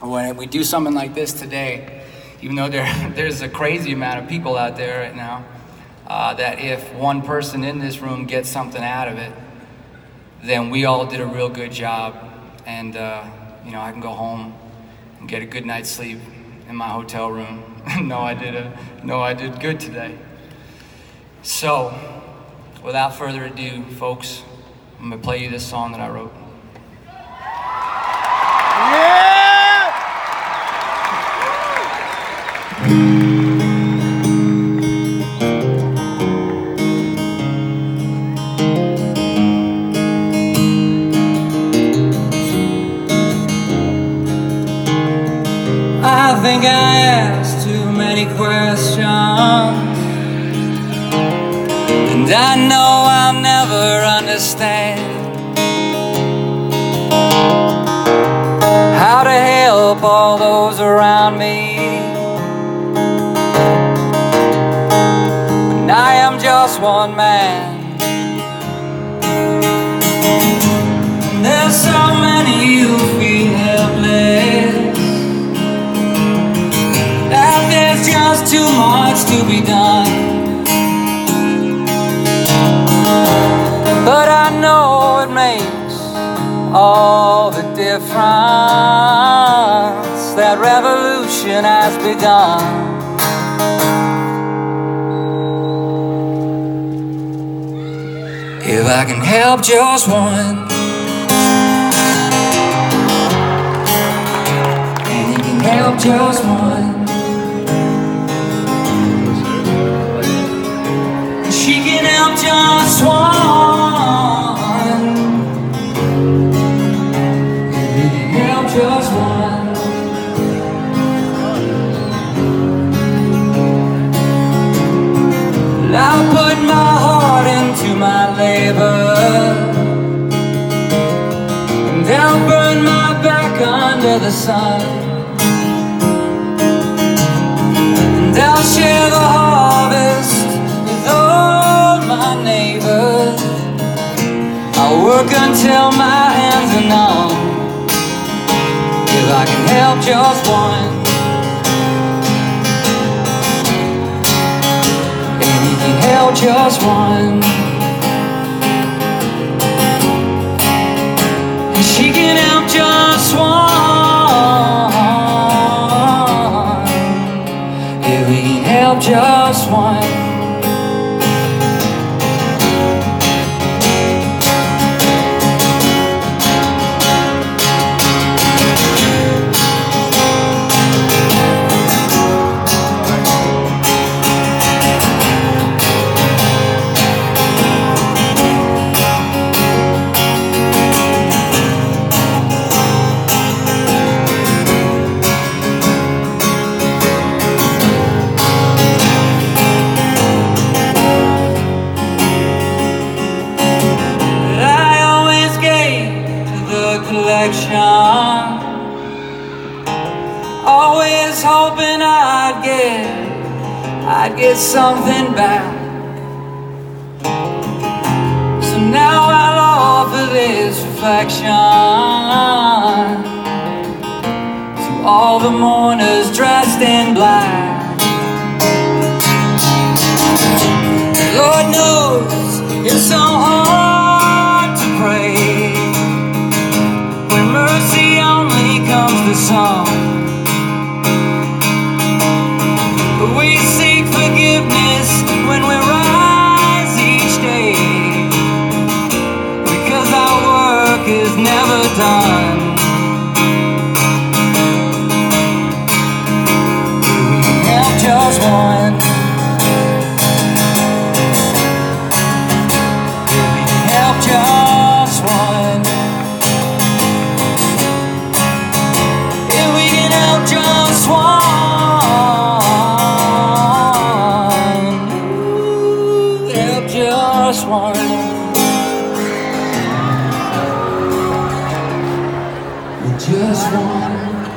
when we do something like this today, even though there, there's a crazy amount of people out there right now, uh, that if one person in this room gets something out of it, then we all did a real good job. And, uh, you know, I can go home and get a good night's sleep in my hotel room. no, I did a, no, I did good today. So, without further ado, folks, I'm gonna play you this song that I wrote. I think I asked too many questions. And I know I'll never understand How to help all those around me. When I am just one man too much to be done. But I know it makes all the difference. That revolution has begun. If I can help just one. And you can help just one. And I'll share the harvest with all my neighbors. I'll work until my hands are numb. If I can help just one. You can help just one. Just one. Always hoping I'd get I'd get something back. So now I'll offer this reflection To all the mourners dressed in black This one.